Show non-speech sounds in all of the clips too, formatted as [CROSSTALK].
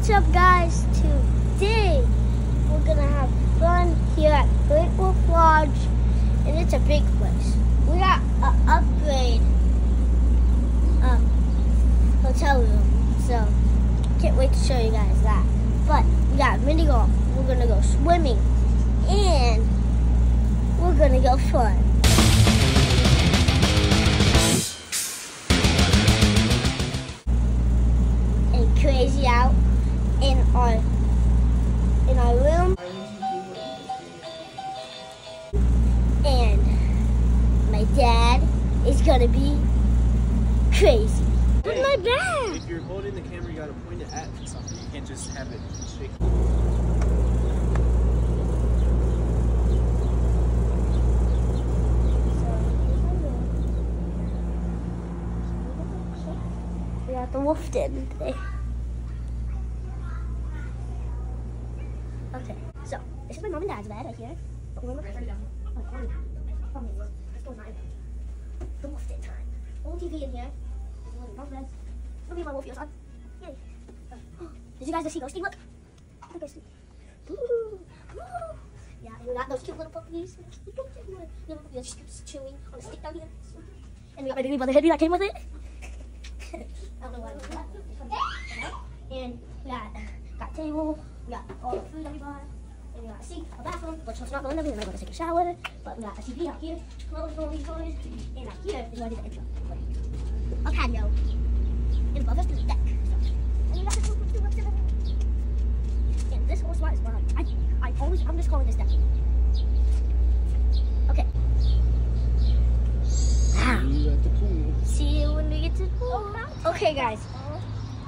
What's up, guys? Today we're gonna have fun here at Great Wolf Lodge, and it's a big place. We got an upgrade um, hotel room, so can't wait to show you guys that. But we got mini golf. We're gonna go swimming, and we're gonna go fun. Crazy out in our in our room. And my dad is gonna be crazy. With my bag. If you're holding the camera, you gotta point it at something. You can't just have it shake. We got the wolf den today. Okay, so this is my mom and dad's bed right here. But we're for oh, oh, oh, let's go time. The wolf den time. Old TV in here. Mom's bed. Look at my wolf ears on. Yay. Oh. Did you guys just see Ghosty? Look. Look, Ghosty. Ooh, ooh. Yeah, and we got those cute little puppies. Little puppies just chewing on a stick down here. And we got my baby brother Henry that came with it. [LAUGHS] I don't know why. And we uh, got got table, we got all the food that we bought, and we got a sink, a bathroom, which let's not go in there because I'm going to take a shower. But we got a TV out here, clothes, all these toys, and out here is where I did the intro. A patio. And above us is a deck. And this whole spot is mine. I, I always, I'm just calling this deck. Okay. Wow. You at the pool. See you when we get to the pool. Okay, guys.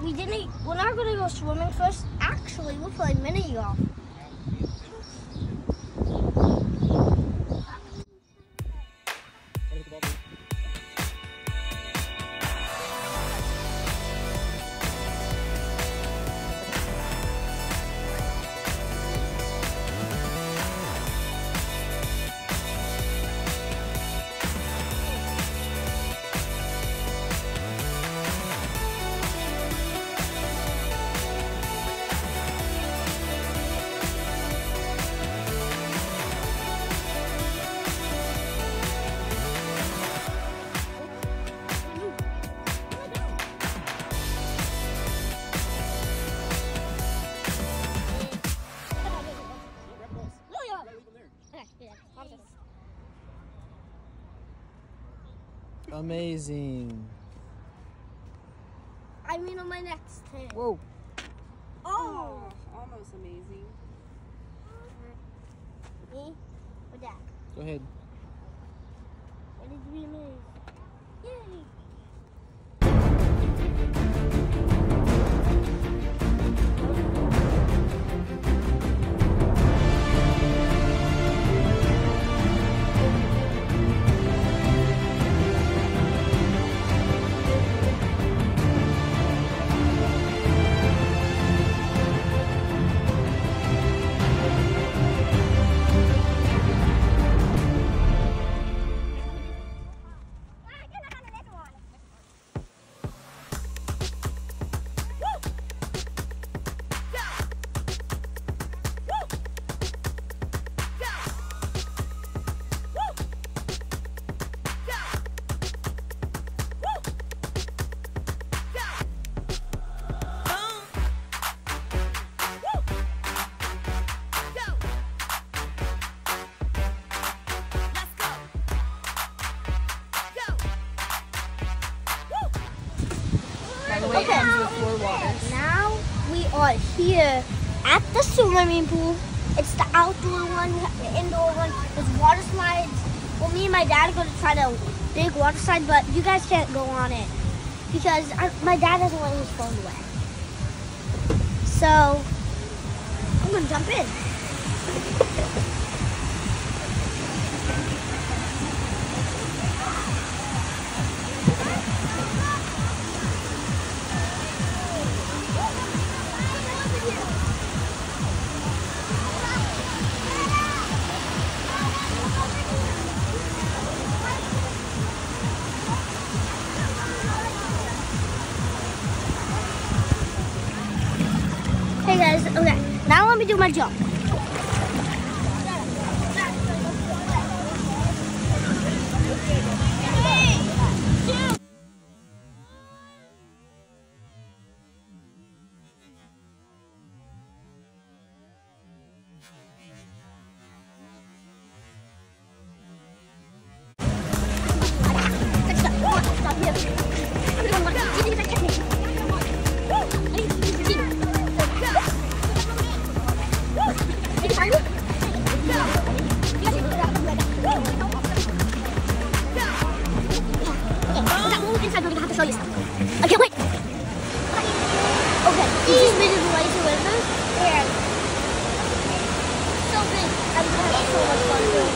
We didn't. We're not gonna go swimming first. Actually, we'll play mini golf. Amazing. I mean, on my next turn. Whoa. Oh. oh. almost amazing. Me or Dad? Go ahead. What did we move? Yay! The way, it Okay. comes with four waters. Now we are here at the swimming pool. It's the outdoor one, the indoor one. There's water slides. Well, me and my dad are going to try the big water slide, but you guys can't go on it because I, my dad doesn't want his phone wet. So I'm going to jump in. Me do my jump. Building, I to you can't wait. Okay, this big as lazy river? Yeah. So. I'm so much fun doing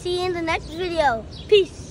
see you in the next video. Peace.